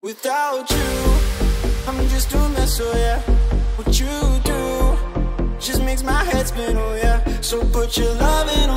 Without you, I'm just a mess, oh yeah What you do, just makes my head spin, oh yeah So put your love in.